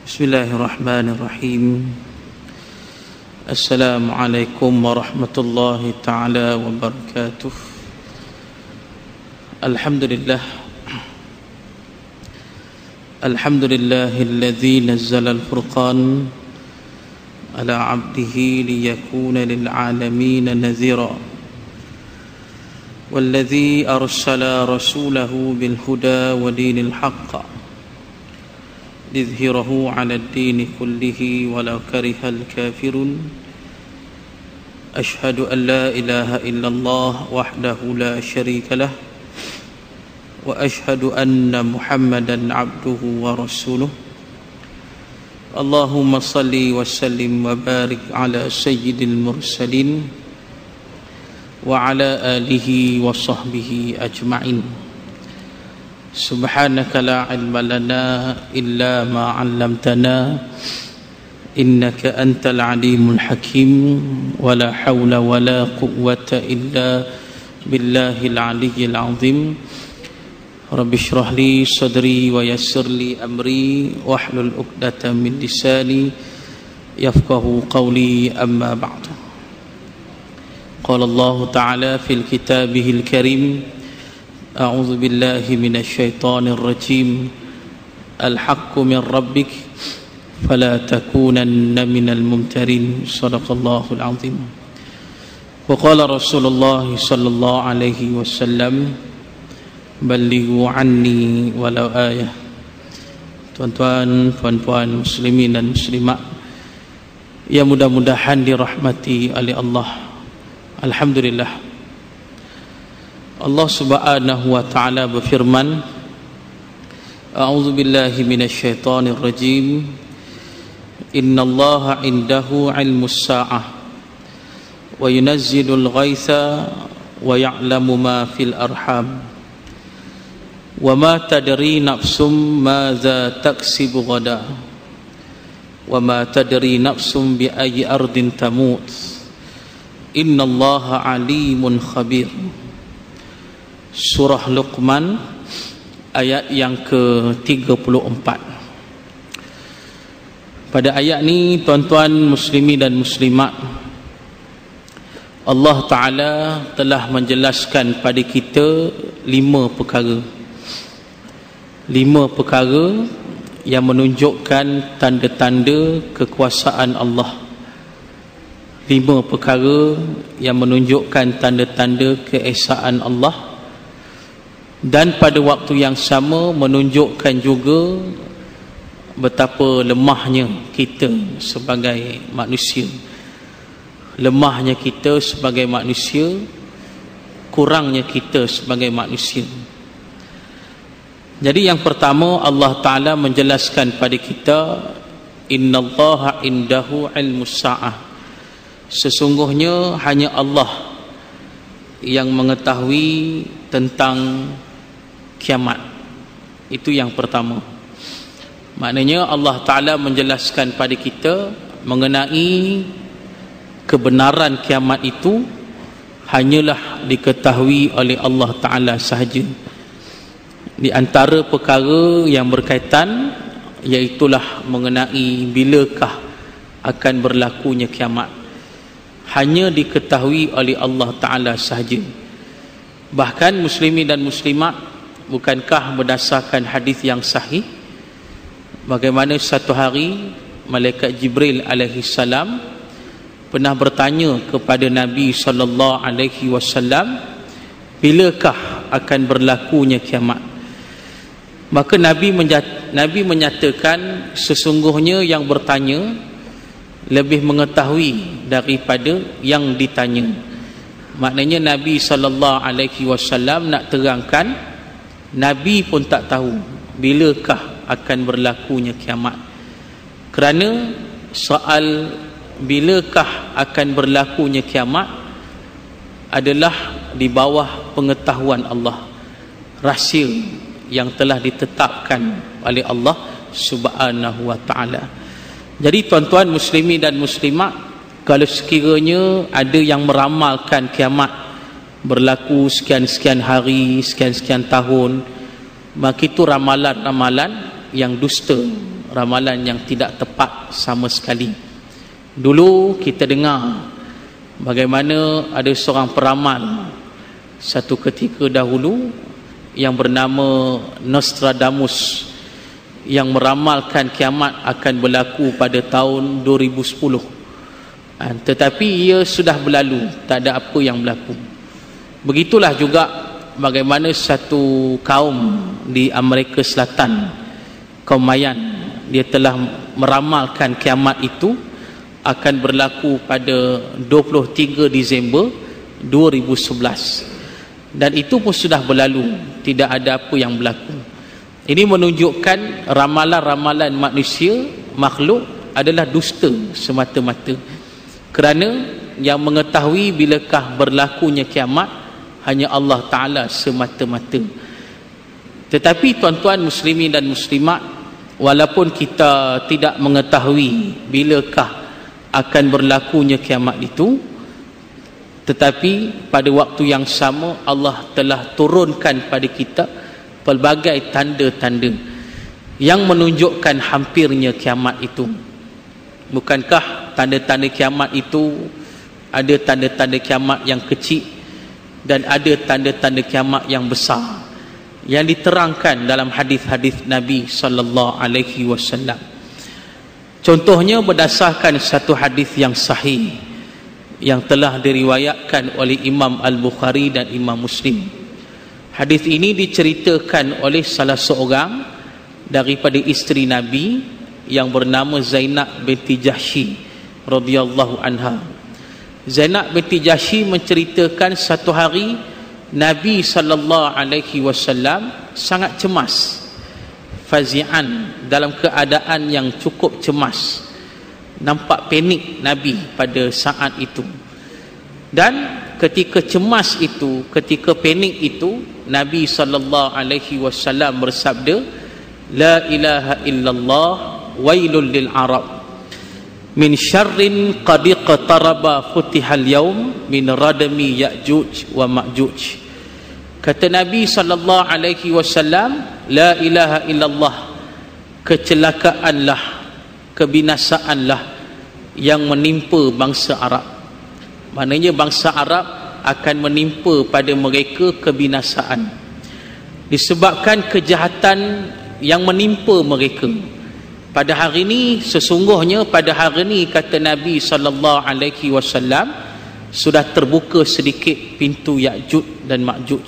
بسم الله الرحمن الرحيم. السلام عليكم ورحمة الله تعالى وبركاته. الحمد لله. الحمد لله الذي نزل الفرقان على عبده ليكون للعالمين نذيرا. والذي أرسل رسوله بالهدى ودين الحق. ليظهره على الدين كله ولو كره الكافرون أشهد أن لا إله إلا الله وحده لا شريك له وأشهد أن محمدا عبده ورسوله اللهم صل وسلم وبارك على سيد المرسلين وعلى آله وصحبه أجمعين سبحانك لا علم لنا إلا ما علمتنا إنك أنت العليم الحكيم ولا حول ولا قوة إلا بالله العلي العظيم. رب اشرح لي صدري ويسر لي أمري واحلل عقدة من لساني يفقه قولي. أما بعد قال الله تعالى في كتابه الكريم أعوذ بالله من الشيطان الرجيم الحق من ربك فلا تكونن من الممترين صدق الله العظيم وقال رسول الله صلى الله عليه وسلم بلغوا عني ولو آية Tuan-tuan, puan-puan, muslimin dan muslimat Yang mudah-mudahan dirahmati oleh Allah Alhamdulillah Allah Subhanahu wa taala berfirman A'udzu billahi minasyaitonir rajim. Innallaha indahu 'ilmus sa'ah wa yunazzilul ghaitha wa ya'lamu ma fil arham. Wa ma tadri nafsum madza taksibu ghada. Wa ma tadri nafsum bi ayyi ardin tamut. Innallaha alimun khabir Surah Luqman ayat yang ke-34. Pada ayat ni tuan-tuan muslimi dan muslimat Allah Ta'ala telah menjelaskan pada kita lima perkara. Lima perkara yang menunjukkan tanda-tanda kekuasaan Allah. Lima perkara yang menunjukkan tanda-tanda keesaan Allah dan pada waktu yang sama menunjukkan juga betapa lemahnya kita sebagai manusia. Lemahnya kita sebagai manusia kurangnya kita sebagai manusia. Jadi yang pertama Allah Ta'ala menjelaskan pada kita innallaha indahu ilmu sa'ah. Sesungguhnya hanya Allah yang mengetahui tentang kiamat. Itu yang pertama. Maknanya Allah Ta'ala menjelaskan pada kita mengenai kebenaran kiamat itu hanyalah diketahui oleh Allah Ta'ala sahaja. Di antara perkara yang berkaitan iaitulah mengenai bilakah akan berlakunya kiamat. Hanya diketahui oleh Allah Ta'ala sahaja. Bahkan muslimin dan muslimat bukankah berdasarkan hadis yang sahih? Bagaimana satu hari malaikat Jibril alaihi salam pernah bertanya kepada Nabi sallallahu alaihi wasallam bilakah akan berlakunya kiamat? Maka Nabi Nabi menyatakan sesungguhnya yang bertanya lebih mengetahui daripada yang ditanya. Maknanya Nabi sallallahu alaihi wasallam nak terangkan Nabi pun tak tahu bilakah akan berlakunya kiamat. Kerana soal bilakah akan berlakunya kiamat adalah di bawah pengetahuan Allah. Rahsia yang telah ditetapkan oleh Allah subhanahu wa ta'ala. Jadi tuan-tuan muslimi dan muslimat kalau sekiranya ada yang meramalkan kiamat berlaku sekian-sekian hari, sekian-sekian tahun, maka itu ramalan-ramalan yang dusta, ramalan yang tidak tepat sama sekali. Dulu kita dengar bagaimana ada seorang peramal satu ketika dahulu yang bernama Nostradamus yang meramalkan kiamat akan berlaku pada tahun 2010 tetapi ia sudah berlalu tak ada apa yang berlaku begitulah juga bagaimana satu kaum di Amerika Selatan kaum Mayan dia telah meramalkan kiamat itu akan berlaku pada 23 Disember 2011 dan itu pun sudah berlalu tidak ada apa yang berlaku. Ini menunjukkan ramalan-ramalan manusia makhluk adalah dusta semata-mata. Kerana yang mengetahui bilakah berlakunya kiamat hanya Allah Ta'ala semata-mata. Tetapi tuan-tuan muslimin dan muslimat walaupun kita tidak mengetahui bilakah akan berlakunya kiamat itu tetapi pada waktu yang sama Allah telah turunkan pada kita pelbagai tanda-tanda yang menunjukkan hampirnya kiamat itu. Bukankah tanda-tanda kiamat itu ada tanda-tanda kiamat yang kecil dan ada tanda-tanda kiamat yang besar yang diterangkan dalam hadis-hadis Nabi sallallahu alaihi wasallam contohnya berdasarkan satu hadis yang sahih yang telah diriwayatkan oleh Imam Al-Bukhari dan Imam Muslim hadis ini diceritakan oleh salah seorang daripada isteri Nabi yang bernama Zainab binti Jahsy radhiyallahu anha. Zainab binti Jahsy menceritakan satu hari Nabi sallallahu alaihi wasallam sangat cemas. Fazi'an dalam keadaan yang cukup cemas. Nampak panik Nabi pada saat itu. Dan ketika cemas itu, ketika panik itu, Nabi sallallahu alaihi wasallam bersabda, "La ilaha illallah wailul lil arab min syarrin qad iqtaraba futihal yaum min radami ya'juj wa ma'juj. Kata nabi sallallahu alaihi wasallam la ilaha illallah kecelakaanlah kebinasaanlah yang menimpa bangsa Arab. Maknanya bangsa Arab akan menimpa pada mereka kebinasaan. Disebabkan kejahatan yang menimpa mereka pada hari ini sesungguhnya pada hari ini kata Nabi sallallahu alaihi wasallam sudah terbuka sedikit pintu Ya'juj dan Ma'juj.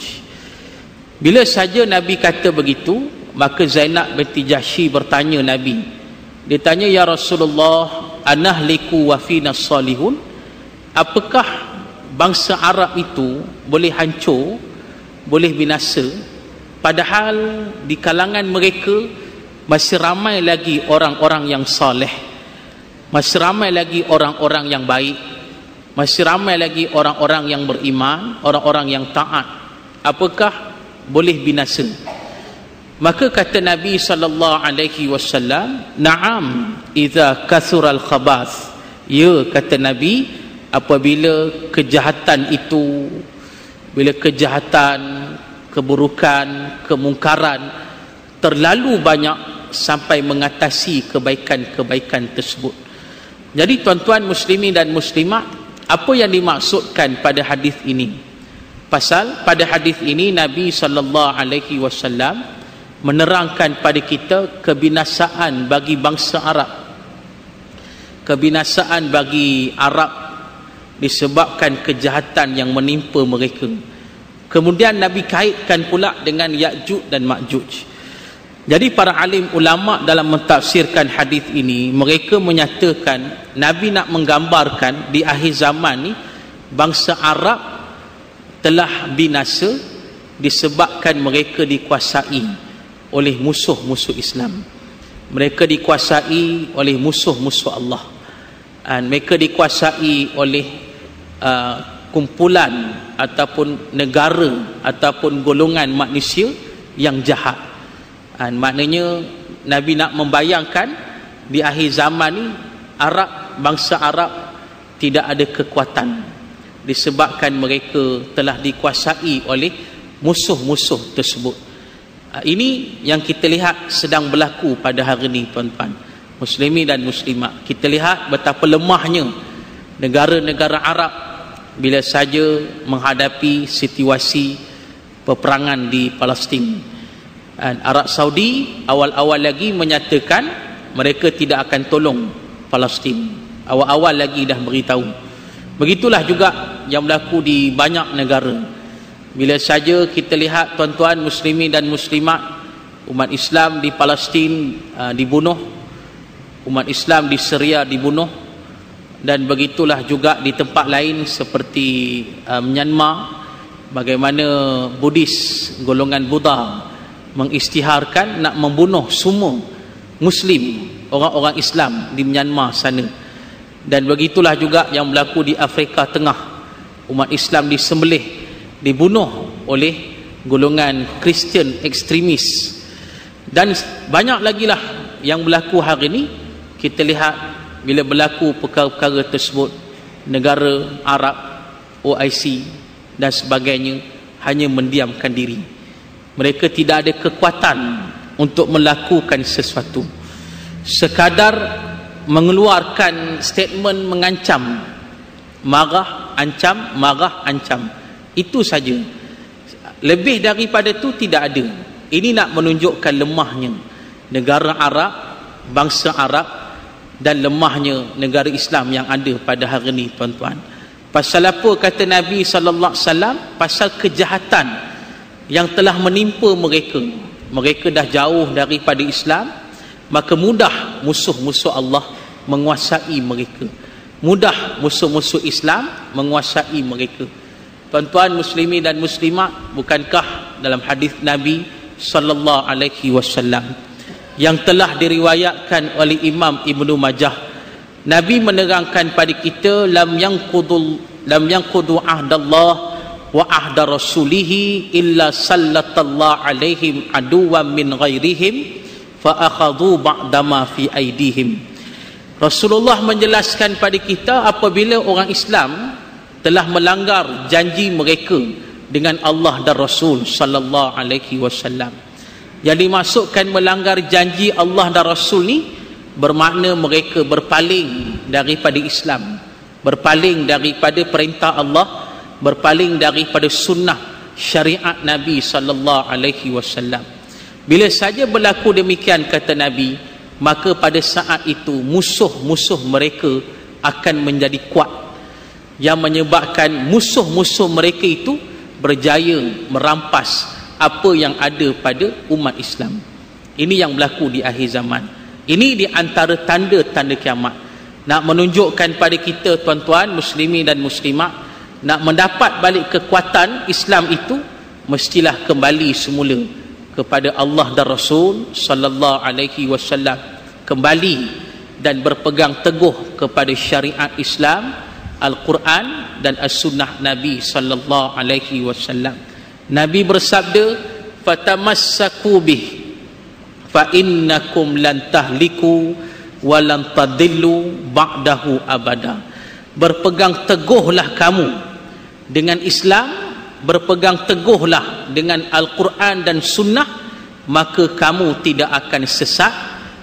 Bila saja Nabi kata begitu, maka Zainab binti Jahsy bertanya Nabi. Dia tanya ya Rasulullah, anahliku wa fina salihun? Apakah bangsa Arab itu boleh hancur, boleh binasa padahal di kalangan mereka masih ramai lagi orang-orang yang saleh masih ramai lagi orang-orang yang baik. Masih ramai lagi orang-orang yang beriman orang-orang yang taat. Apakah boleh binasa? Maka kata Nabi sallallahu alaihi wasallam na'am idza kathural khabath ya kata Nabi apabila kejahatan itu bila kejahatan keburukan kemungkaran terlalu banyak sampai mengatasi kebaikan-kebaikan tersebut. Jadi tuan-tuan muslimin dan muslimat, apa yang dimaksudkan pada hadis ini? Pasal pada hadis ini Nabi sallallahu alaihi wasallam menerangkan pada kita kebinasaan bagi bangsa Arab. Kebinasaan bagi Arab disebabkan kejahatan yang menimpa mereka. Kemudian Nabi kaitkan pula dengan Ya'juj dan Ma'juj. Jadi para alim ulama dalam mentafsirkan hadis ini mereka menyatakan Nabi nak menggambarkan di akhir zaman ni bangsa Arab telah binasa disebabkan mereka dikuasai oleh musuh-musuh Islam. Mereka dikuasai oleh musuh-musuh Allah. Dan mereka dikuasai oleh uh, kumpulan ataupun negara ataupun golongan manusia yang jahat dan maknanya Nabi nak membayangkan di akhir zaman ni Arab bangsa Arab tidak ada kekuatan disebabkan mereka telah dikuasai oleh musuh-musuh tersebut. Uh, ini yang kita lihat sedang berlaku pada hari ini tuan-tuan. Muslimi dan muslimat kita lihat betapa lemahnya negara-negara Arab bila saja menghadapi situasi peperangan di Palestin Arab Saudi awal-awal lagi menyatakan mereka tidak akan tolong Palestin. Awal-awal lagi dah beritahu. Begitulah juga yang berlaku di banyak negara. Bila saja kita lihat tuan-tuan muslimi dan muslimat umat Islam di Palestin uh, dibunuh umat Islam di Syria dibunuh dan begitulah juga di tempat lain seperti uh, Myanmar bagaimana Buddhis golongan Buddha mengistiharkan nak membunuh semua Muslim orang-orang Islam di Myanmar sana. Dan begitulah juga yang berlaku di Afrika Tengah. Umat Islam disembelih dibunuh oleh golongan Kristian ekstremis. Dan banyak lagi lah yang berlaku hari ini. Kita lihat bila berlaku perkara-perkara tersebut negara Arab OIC dan sebagainya hanya mendiamkan diri mereka tidak ada kekuatan untuk melakukan sesuatu. Sekadar mengeluarkan statement mengancam. Marah ancam marah ancam. Itu saja. Lebih daripada itu tidak ada. Ini nak menunjukkan lemahnya negara Arab bangsa Arab dan lemahnya negara Islam yang ada pada hari ini tuan-tuan. Pasal apa kata Nabi SAW pasal kejahatan yang telah menimpa mereka. Mereka dah jauh daripada Islam maka mudah musuh-musuh Allah menguasai mereka. Mudah musuh-musuh Islam menguasai mereka. Tuan-tuan muslimi dan muslimat bukankah dalam hadis Nabi sallallahu alaihi wasallam yang telah diriwayatkan oleh Imam Ibnu Majah Nabi menerangkan pada kita lam yang qudul lam yang qudu ahdallah wa ahda rasulih illa sallatallahu alaihim aduwan min ghairihim fa akhadhu ba'dama fi aidihim. Rasulullah menjelaskan pada kita apabila orang Islam telah melanggar janji mereka dengan Allah dan Rasul sallallahu alaihi wasallam. Yang dimasukkan melanggar janji Allah dan Rasul ni bermakna mereka berpaling daripada Islam berpaling daripada perintah Allah berpaling daripada sunnah syariat Nabi sallallahu alaihi wasallam. Bila saja berlaku demikian kata Nabi maka pada saat itu musuh-musuh mereka akan menjadi kuat. Yang menyebabkan musuh-musuh mereka itu berjaya merampas apa yang ada pada umat Islam. Ini yang berlaku di akhir zaman. Ini di antara tanda-tanda kiamat. Nak menunjukkan pada kita tuan-tuan muslimi dan muslimat nak mendapat balik kekuatan Islam itu mestilah kembali semula kepada Allah dan Rasul sallallahu alaihi wasallam. Kembali dan berpegang teguh kepada syariat Islam Al-Quran dan As-Sunnah Nabi sallallahu alaihi wasallam. Nabi bersabda fatamassaku bih fa innakum lan tahliku wa lan tadillu ba'dahu abada. Berpegang teguhlah kamu dengan Islam berpegang teguhlah dengan Al-Quran dan Sunnah maka kamu tidak akan sesat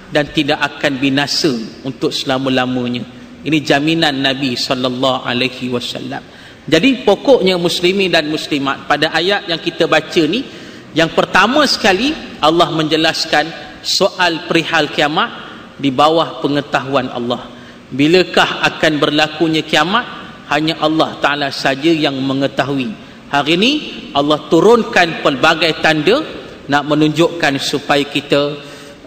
dan tidak akan binasa untuk selama-lamanya ini jaminan Nabi sallallahu alaihi wasallam jadi pokoknya muslimi dan muslimat pada ayat yang kita baca ni yang pertama sekali Allah menjelaskan soal perihal kiamat di bawah pengetahuan Allah. Bilakah akan berlakunya kiamat? Hanya Allah Taala saja yang mengetahui. Hari ini Allah turunkan pelbagai tanda nak menunjukkan supaya kita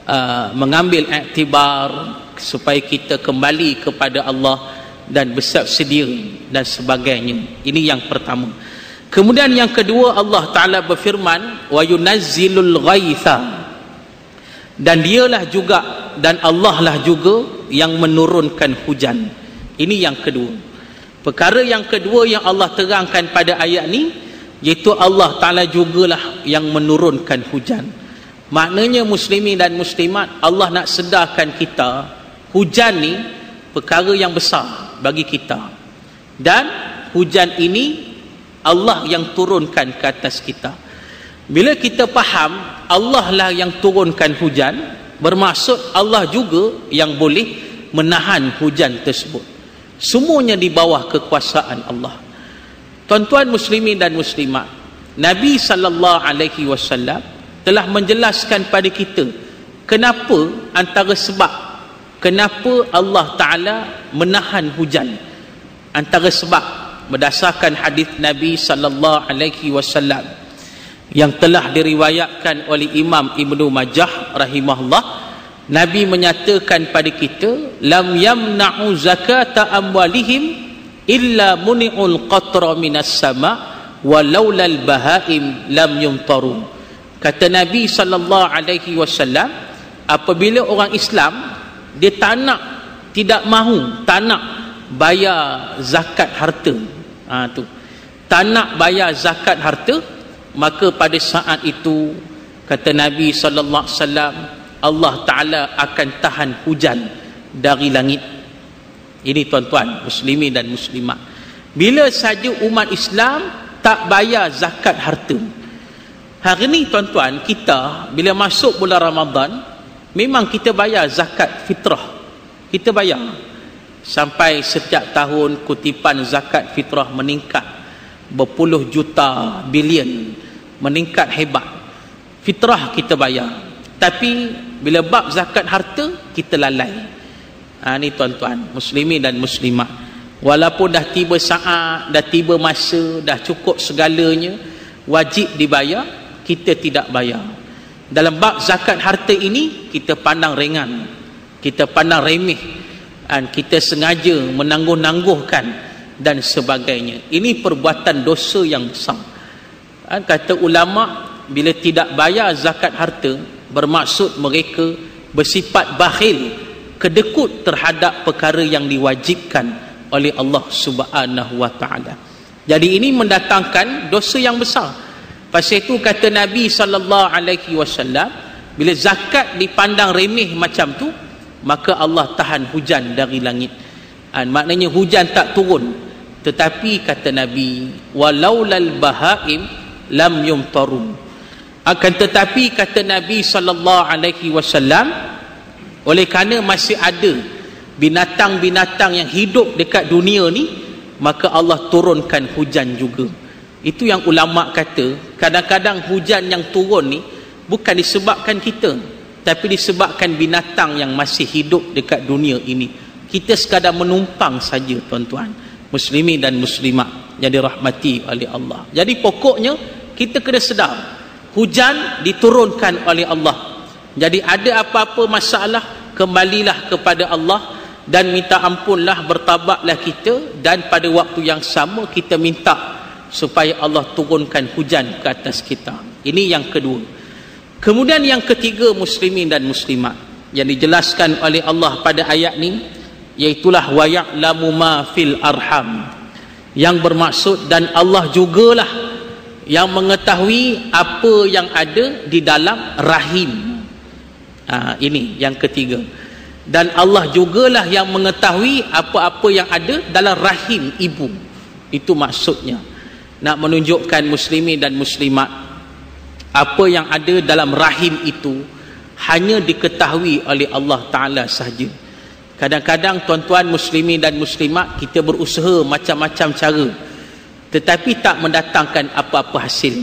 uh, mengambil iktibar supaya kita kembali kepada Allah dan bersiap sedia dan sebagainya. Ini yang pertama. Kemudian yang kedua Allah taala berfirman wa yunazzilul ghaitha. Dan dialah juga dan Allah lah juga yang menurunkan hujan. Ini yang kedua perkara yang kedua yang Allah terangkan pada ayat ni iaitu Allah taala jugalah yang menurunkan hujan. Maknanya muslimin dan muslimat Allah nak sedarkan kita hujan ni perkara yang besar bagi kita. Dan hujan ini Allah yang turunkan ke atas kita. Bila kita faham Allah lah yang turunkan hujan bermaksud Allah juga yang boleh menahan hujan tersebut semuanya di bawah kekuasaan Allah. Tuan-tuan muslimin dan muslimat Nabi sallallahu alaihi wasallam telah menjelaskan pada kita kenapa antara sebab kenapa Allah taala menahan hujan. Antara sebab berdasarkan hadis Nabi sallallahu alaihi wasallam yang telah diriwayatkan oleh Imam Ibnu Majah rahimahullah Nabi menyatakan pada kita lam yamna'u zakata amwalihim illa muni'ul qatra minas sama walaula al bahaim lam yumtaru. Kata Nabi sallallahu alaihi wasallam apabila orang Islam dia tak nak tidak mahu tak nak bayar zakat harta. Ha, tu. Tak nak bayar zakat harta maka pada saat itu kata Nabi sallallahu alaihi wasallam Allah taala akan tahan hujan dari langit. Ini tuan-tuan muslimin dan muslimat. Bila saja umat Islam tak bayar zakat harta. Hari ini tuan-tuan kita bila masuk bulan Ramadan memang kita bayar zakat fitrah. Kita bayar. Sampai setiap tahun kutipan zakat fitrah meningkat. Berpuluh juta bilion meningkat hebat. Fitrah kita bayar. Tapi bila bab zakat harta kita lalai. Ha, ni tuan-tuan muslimin dan muslimat walaupun dah tiba saat dah tiba masa dah cukup segalanya wajib dibayar kita tidak bayar. Dalam bab zakat harta ini kita pandang ringan. Kita pandang remeh. Dan kita sengaja menangguh-nangguhkan dan sebagainya. Ini perbuatan dosa yang besar. Ha, kata ulama bila tidak bayar zakat harta bermaksud mereka bersifat bakhil kedekut terhadap perkara yang diwajibkan oleh Allah Subhanahu wa taala. Jadi ini mendatangkan dosa yang besar. Pasal itu kata Nabi sallallahu alaihi wasallam bila zakat dipandang remeh macam tu maka Allah tahan hujan dari langit. Ha, maknanya hujan tak turun. Tetapi kata Nabi walaulal bahaim lam yumtaru akan tetapi kata Nabi sallallahu alaihi wasallam oleh kerana masih ada binatang-binatang yang hidup dekat dunia ni maka Allah turunkan hujan juga. Itu yang ulama kata kadang-kadang hujan yang turun ni bukan disebabkan kita tapi disebabkan binatang yang masih hidup dekat dunia ini. Kita sekadar menumpang saja tuan-tuan. Muslimin dan muslimat yang dirahmati oleh Allah. Jadi pokoknya kita kena sedar hujan diturunkan oleh Allah. Jadi ada apa-apa masalah kembalilah kepada Allah dan minta ampunlah bertabaklah kita dan pada waktu yang sama kita minta supaya Allah turunkan hujan ke atas kita. Ini yang kedua. Kemudian yang ketiga muslimin dan muslimat yang dijelaskan oleh Allah pada ayat ni iaitulah wa ya'lamu ma fil arham. Yang bermaksud dan Allah jugalah yang mengetahui apa yang ada di dalam rahim. Ha, ini yang ketiga. Dan Allah jugalah yang mengetahui apa-apa yang ada dalam rahim ibu. Itu maksudnya. Nak menunjukkan muslimin dan muslimat apa yang ada dalam rahim itu hanya diketahui oleh Allah Ta'ala sahaja. Kadang-kadang tuan-tuan muslimin dan muslimat kita berusaha macam-macam cara tetapi tak mendatangkan apa-apa hasil.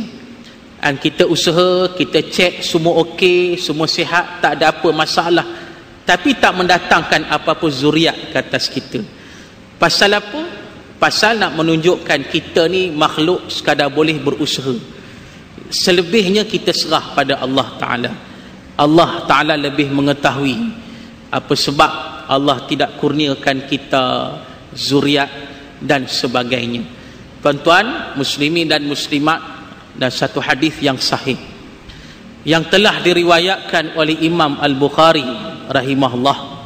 Dan kita usaha kita cek semua okey semua sihat tak ada apa masalah. Tapi tak mendatangkan apa-apa zuriat ke atas kita. Pasal apa? Pasal nak menunjukkan kita ni makhluk sekadar boleh berusaha. Selebihnya kita serah pada Allah Ta'ala. Allah Ta'ala lebih mengetahui apa sebab Allah tidak kurniakan kita zuriat dan sebagainya tuan-tuan muslimin dan muslimat dan satu hadis yang sahih. Yang telah diriwayatkan oleh Imam Al-Bukhari rahimahullah.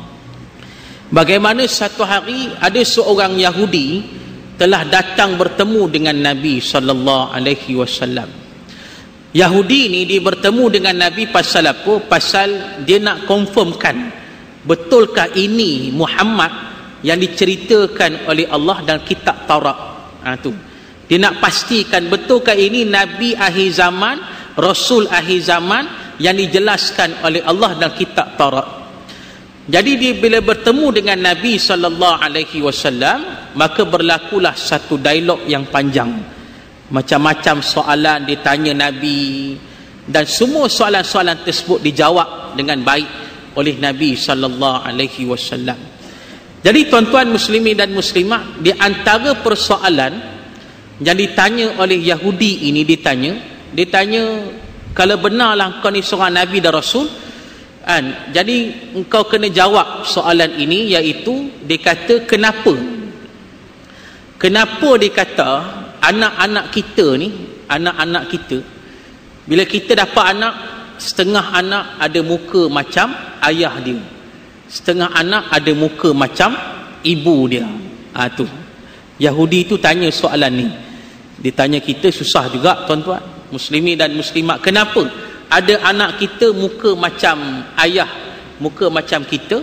Bagaimana satu hari ada seorang Yahudi telah datang bertemu dengan Nabi sallallahu alaihi wasallam. Yahudi ni dia bertemu dengan Nabi pasal apa? Pasal dia nak confirmkan betulkah ini Muhammad yang diceritakan oleh Allah dalam kitab Taurat ha, tu. dia nak pastikan betulkah ini Nabi akhir zaman rasul akhir zaman yang dijelaskan oleh Allah dalam kitab Taurat. Jadi dia bila bertemu dengan Nabi wasallam maka berlakulah satu dialog yang panjang. Macam-macam soalan ditanya Nabi dan semua soalan-soalan tersebut dijawab dengan baik oleh Nabi sallallahu alaihi wasallam jadi tuan-tuan muslimin dan muslimat di antara persoalan yang ditanya oleh Yahudi ini ditanya ditanya kalau benarlah kau ni seorang nabi dan rasul? Kan? Jadi engkau kena jawab soalan ini iaitu dia kata kenapa? Kenapa dia kata anak-anak kita ni anak-anak kita bila kita dapat anak setengah anak ada muka macam ayah dia setengah anak ada muka macam ibu dia. Ha, tu. Yahudi tu tanya soalan ni. Ditanya kita susah juga tuan-tuan. Muslimi dan muslimat kenapa? Ada anak kita muka macam ayah muka macam kita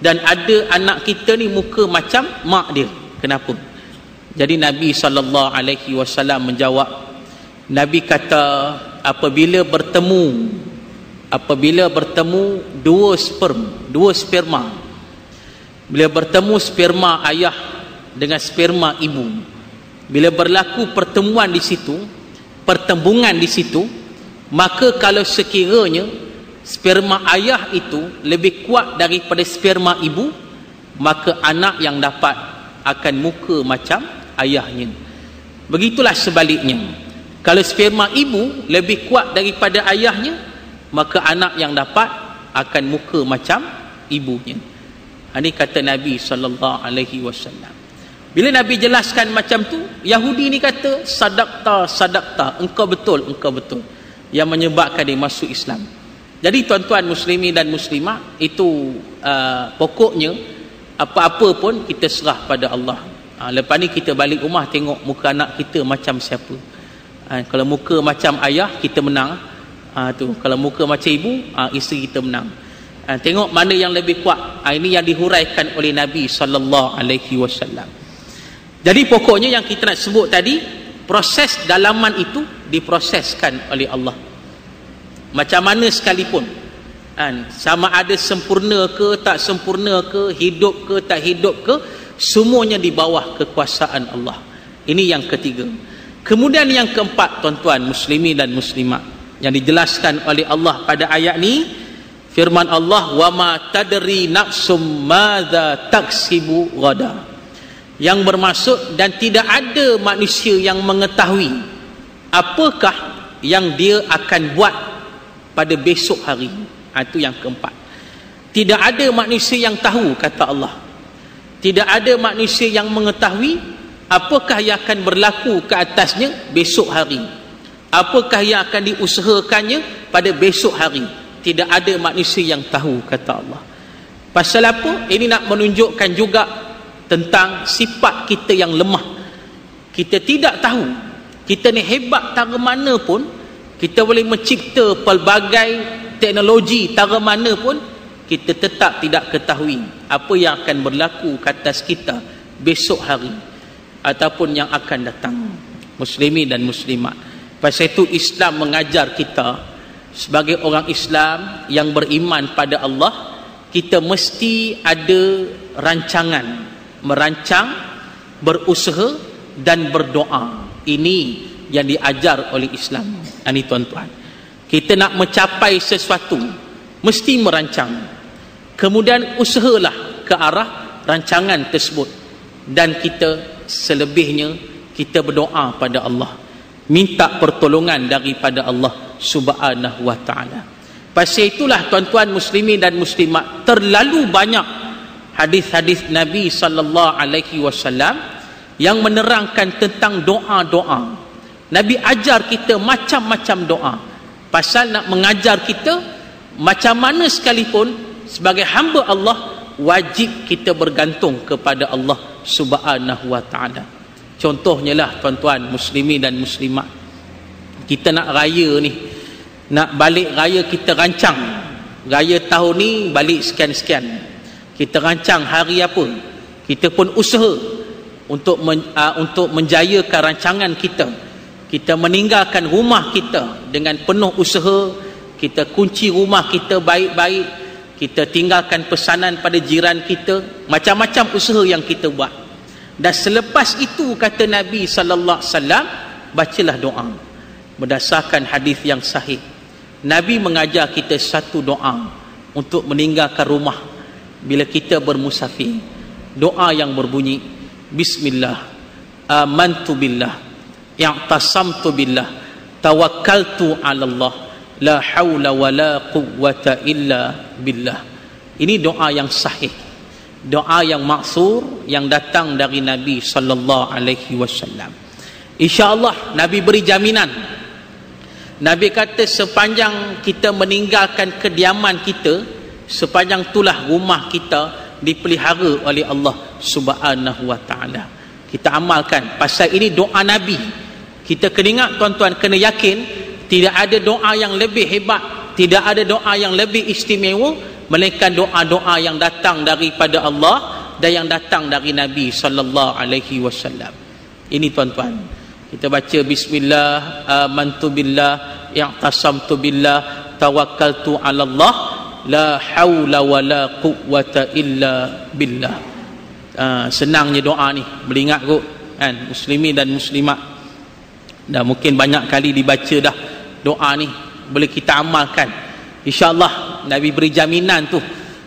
dan ada anak kita ni muka macam mak dia. Kenapa? Jadi Nabi wasallam menjawab Nabi kata apabila bertemu apabila bertemu dua sperm dua sperma. Bila bertemu sperma ayah dengan sperma ibu. Bila berlaku pertemuan di situ pertembungan di situ maka kalau sekiranya sperma ayah itu lebih kuat daripada sperma ibu maka anak yang dapat akan muka macam ayahnya. Begitulah sebaliknya. Kalau sperma ibu lebih kuat daripada ayahnya maka anak yang dapat akan muka macam ibunya. Ini kata Nabi sallallahu alaihi wasallam. Bila Nabi jelaskan macam tu Yahudi ni kata sadaqta sadaqta. Engkau betul engkau betul. Yang menyebabkan dia masuk Islam. Jadi tuan-tuan muslimi dan muslimah itu uh, pokoknya apa-apa pun kita serah pada Allah. Uh, lepas ni kita balik rumah tengok muka anak kita macam siapa. Uh, kalau muka macam ayah kita menang uh, tu. Kalau muka macam ibu uh, isteri kita menang. Uh, tengok mana yang lebih kuat. Uh, ini yang dihuraikan oleh Nabi sallallahu alaihi wasallam. Jadi pokoknya yang kita nak sebut tadi proses dalaman itu diproseskan oleh Allah. Macam mana sekalipun. Kan sama ada sempurna ke tak sempurna ke hidup ke tak hidup ke semuanya di bawah kekuasaan Allah. Ini yang ketiga. Kemudian yang keempat tuan-tuan muslimi dan muslimat yang dijelaskan oleh Allah pada ayat ni firman Allah wa ma tadri nafsum madza taksibu ghada. Yang bermaksud dan tidak ada manusia yang mengetahui apakah yang dia akan buat pada besok hari. Ha, itu yang keempat. Tidak ada manusia yang tahu kata Allah. Tidak ada manusia yang mengetahui apakah yang akan berlaku ke atasnya besok hari apakah yang akan diusahakannya pada besok hari? Tidak ada manusia yang tahu kata Allah. Pasal apa? Ini nak menunjukkan juga tentang sifat kita yang lemah. Kita tidak tahu kita ni hebat tara mana pun kita boleh mencipta pelbagai teknologi tara mana pun kita tetap tidak ketahui apa yang akan berlaku ke atas kita besok hari ataupun yang akan datang. Muslimi dan muslimat pasal itu Islam mengajar kita sebagai orang Islam yang beriman pada Allah kita mesti ada rancangan merancang berusaha dan berdoa. Ini yang diajar oleh Islam. Ini tuan-tuan. Kita nak mencapai sesuatu mesti merancang. Kemudian usahalah ke arah rancangan tersebut. Dan kita selebihnya kita berdoa pada Allah minta pertolongan daripada Allah subhanahu wa ta'ala pasal itulah tuan-tuan muslimin dan muslimat terlalu banyak hadis-hadis Nabi sallallahu alaihi wasallam yang menerangkan tentang doa-doa. Nabi ajar kita macam-macam doa. Pasal nak mengajar kita macam mana sekalipun sebagai hamba Allah wajib kita bergantung kepada Allah Subhanahu wa taala. Contohnya lah tuan-tuan muslimi dan muslimat. Kita nak raya ni. Nak balik raya kita rancang. Raya tahun ni balik sekian-sekian. Kita rancang hari apa? Kita pun usaha untuk men, uh, untuk menjayakan rancangan kita kita meninggalkan rumah kita dengan penuh usaha kita kunci rumah kita baik-baik kita tinggalkan pesanan pada jiran kita macam-macam usaha yang kita buat dan selepas itu kata Nabi sallallahu alaihi wasallam bacalah doa. Berdasarkan hadis yang sahih Nabi mengajar kita satu doa untuk meninggalkan rumah bila kita bermusafir. Doa yang berbunyi bismillah amantu billah i'tasamtu billah tawakkaltu 'ala Allah la haula wala quwwata illa billah. Ini doa yang sahih doa yang maksur yang datang dari Nabi sallallahu alaihi wasallam. Insyaallah Nabi beri jaminan. Nabi kata sepanjang kita meninggalkan kediaman kita sepanjang itulah rumah kita dipelihara oleh Allah Subhanahu wa taala. Kita amalkan. Pasal ini doa Nabi. Kita kena ingat tuan-tuan kena yakin tidak ada doa yang lebih hebat tidak ada doa yang lebih istimewa melainkan doa-doa yang datang daripada Allah dan yang datang dari Nabi sallallahu alaihi wasallam. Ini tuan-tuan. Kita baca bismillah amantu billah i'tasamtu billah tawakkaltu ala Allah la haula wala quwwata illa billah. Uh, senangnya doa ni. Boleh ingat kot kan? Muslimin dan muslimat. Dan mungkin banyak kali dibaca dah doa ni. Boleh kita amalkan. Insyaallah nabi beri jaminan tu.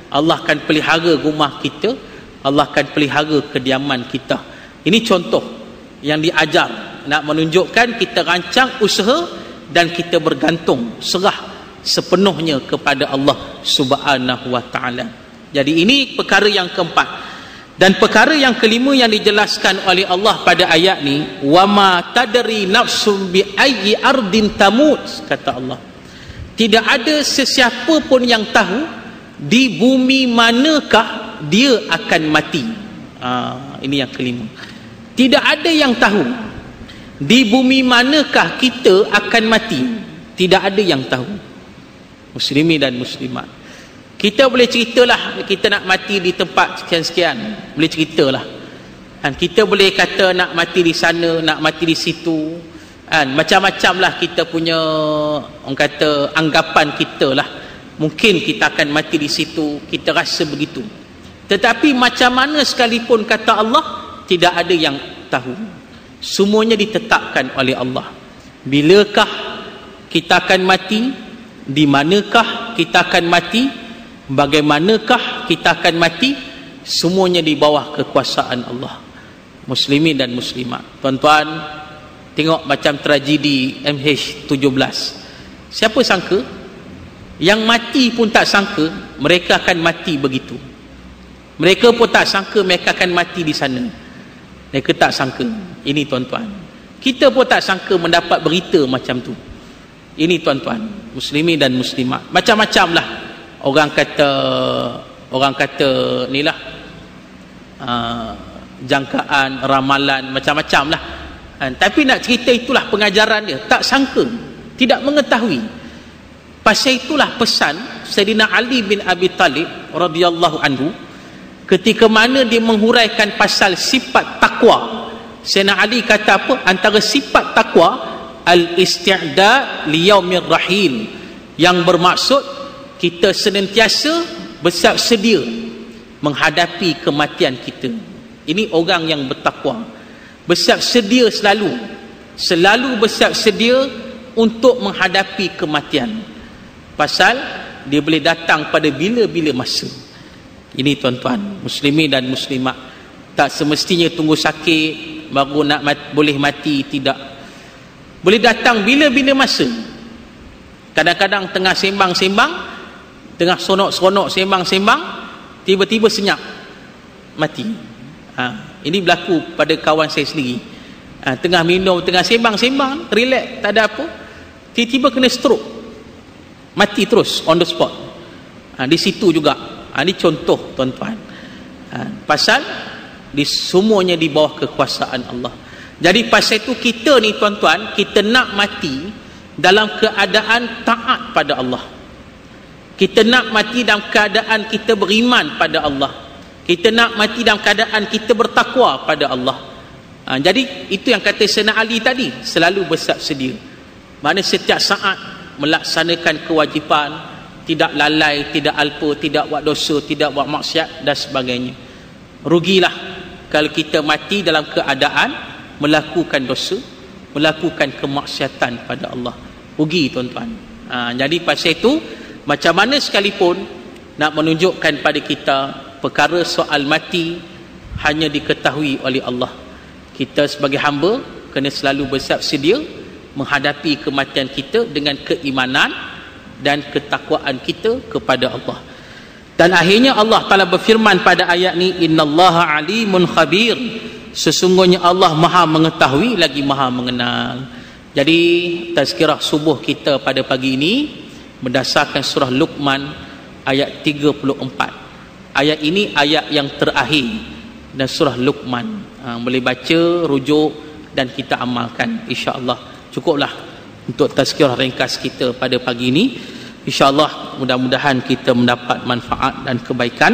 Allah akan pelihara rumah kita. Allah akan pelihara kediaman kita. Ini contoh yang diajar. Nak menunjukkan kita rancang usaha dan kita bergantung serah sepenuhnya kepada Allah Subhanahu wa taala. Jadi ini perkara yang keempat. Dan perkara yang kelima yang dijelaskan oleh Allah pada ayat ni, "Wama tadri nafsum bi ayyi ardin tamut," kata Allah. Tidak ada sesiapa pun yang tahu di bumi manakah dia akan mati. Ha, ini yang kelima. Tidak ada yang tahu di bumi manakah kita akan mati. Tidak ada yang tahu. Muslimi dan muslimat kita boleh ceritalah kita nak mati di tempat sekian-sekian boleh ceritalah kan kita boleh kata nak mati di sana nak mati di situ kan macam-macam lah kita punya orang kata anggapan kita lah. Mungkin kita akan mati di situ kita rasa begitu. Tetapi macam mana sekalipun kata Allah tidak ada yang tahu. Semuanya ditetapkan oleh Allah. Bilakah kita akan mati? Di manakah kita akan mati? Bagaimanakah kita akan mati? Semuanya di bawah kekuasaan Allah. Muslimin dan muslimat. Tuan-tuan tengok macam tragedi MH17 siapa sangka? Yang mati pun tak sangka mereka akan mati begitu. Mereka pun tak sangka mereka akan mati di sana. Mereka tak sangka. Ini tuan-tuan. Kita pun tak sangka mendapat berita macam tu. Ini tuan-tuan muslimin dan muslimat. Macam-macam lah. Orang kata orang kata ni lah. Uh, jangkaan ramalan macam-macam lah uh, tapi nak cerita itulah pengajaran dia. Tak sangka tidak mengetahui. Pasal itulah pesan Sayyidina Ali bin Abi Talib radhiyallahu anhu ketika mana dia menghuraikan pasal sifat takwa Sayyidina Ali kata apa? Antara sifat takwa al-isti'da liyaumir rahil yang bermaksud kita senantiasa bersiap sedia menghadapi kematian kita. Ini orang yang bertakwa bersiap sedia selalu selalu bersiap sedia untuk menghadapi kematian. Pasal dia boleh datang pada bila-bila masa. Ini tuan-tuan muslimin dan muslimat tak semestinya tunggu sakit baru nak mati, boleh mati tidak. Boleh datang bila-bila masa. Kadang-kadang tengah sembang-sembang tengah sonok-sonok sembang-sembang tiba-tiba senyap mati ha, ini berlaku pada kawan saya sendiri. Ha, tengah minum tengah sembang-sembang relax tak ada apa. Tiba-tiba kena stroke. Mati terus on the spot. Ha, di situ juga. Ha, ini contoh tuan-tuan. Ha, pasal di semuanya di bawah kekuasaan Allah. Jadi pasal itu kita ni tuan-tuan kita nak mati dalam keadaan taat pada Allah. Kita nak mati dalam keadaan kita beriman pada Allah kita nak mati dalam keadaan kita bertakwa pada Allah. Ha, jadi itu yang kata Sena Ali tadi selalu bersiap sedia mana setiap saat melaksanakan kewajipan tidak lalai, tidak alpa, tidak buat dosa, tidak buat maksiat dan sebagainya. Rugilah kalau kita mati dalam keadaan melakukan dosa melakukan kemaksiatan pada Allah. Rugi tuan-tuan. Ha, jadi pasal itu macam mana sekalipun nak menunjukkan pada kita perkara soal mati hanya diketahui oleh Allah. Kita sebagai hamba kena selalu bersiap sedia menghadapi kematian kita dengan keimanan dan ketakwaan kita kepada Allah. Dan akhirnya Allah Taala berfirman pada ayat ni innallaha alimun khabir. Sesungguhnya Allah Maha mengetahui lagi Maha mengenal. Jadi tazkirah subuh kita pada pagi ini berdasarkan surah Luqman ayat 34 ayat ini ayat yang terakhir dan surah Luqman. Ha, boleh baca rujuk dan kita amalkan. insya-Allah cukuplah untuk tazkirah ringkas kita pada pagi ini. InsyaAllah mudah-mudahan kita mendapat manfaat dan kebaikan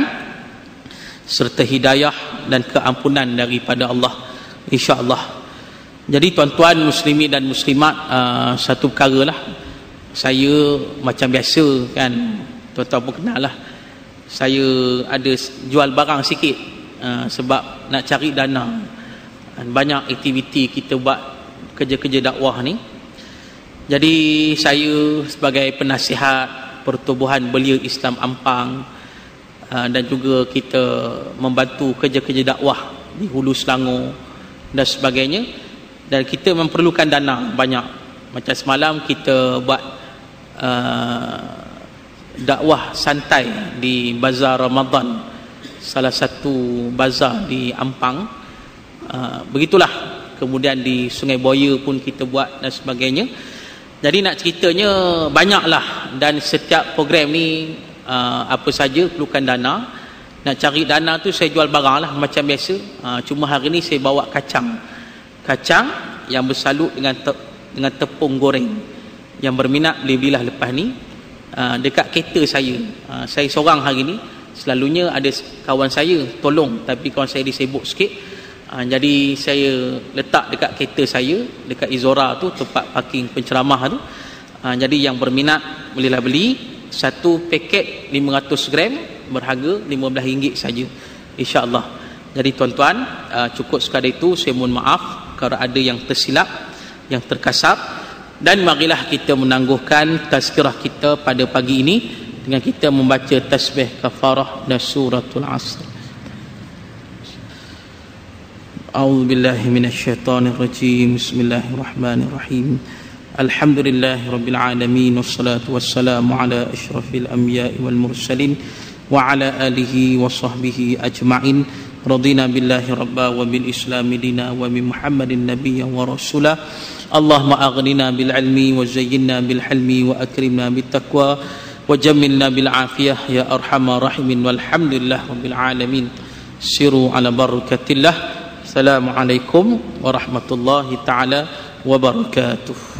serta hidayah dan keampunan daripada Allah. InsyaAllah. Jadi tuan-tuan muslimi dan muslimat uh, satu perkara lah. Saya macam biasa kan tuan-tuan pun kenal lah saya ada jual barang sikit uh, sebab nak cari dana. Dan banyak aktiviti kita buat kerja-kerja dakwah ni. Jadi saya sebagai penasihat pertubuhan belia Islam Ampang uh, dan juga kita membantu kerja-kerja dakwah di Hulu Selangor dan sebagainya. Dan kita memerlukan dana banyak. Macam semalam kita buat uh, dakwah santai di bazar Ramadan salah satu bazar di Ampang. Uh, begitulah. Kemudian di Sungai Boya pun kita buat dan sebagainya. Jadi nak ceritanya banyaklah. Dan setiap program ni uh, apa saja perlukan dana. Nak cari dana tu saya jual barang lah macam biasa. Uh, cuma hari ni saya bawa kacang. Kacang yang bersalut dengan te, dengan tepung goreng yang berminat boleh belilah lepas ni uh, dekat kereta saya uh, saya seorang hari ni selalunya ada kawan saya tolong tapi kawan saya disebut sikit Ha, jadi saya letak dekat kereta saya dekat Izora tu tempat parking penceramah tu. Ha, jadi yang berminat bolehlah beli satu paket 500 gram berharga RM15 saja. Insya-Allah. Jadi tuan-tuan, uh, cukup sekadar itu saya mohon maaf kalau ada yang tersilap, yang terkasar dan marilah kita menangguhkan tazkirah kita pada pagi ini dengan kita membaca tasbih kafarah dan suratul asr. أعوذ بالله من الشيطان الرجيم بسم الله الرحمن الرحيم الحمد لله رب العالمين والصلاة والسلام على أشرف الأنبياء والمرسلين وعلى آله وصحبه أجمعين رضينا بالله ربا وبالإسلام دينا وبمحمد النبي ورسولا اللهم أغننا بالعلم وزينا بالحلم وأكرمنا بالتقوى وجملنا بالعافية يا أرحم الراحمين والحمد لله رب العالمين سيروا على بركة الله Assalamualaikum warahmatullahi taala wabarakatuh.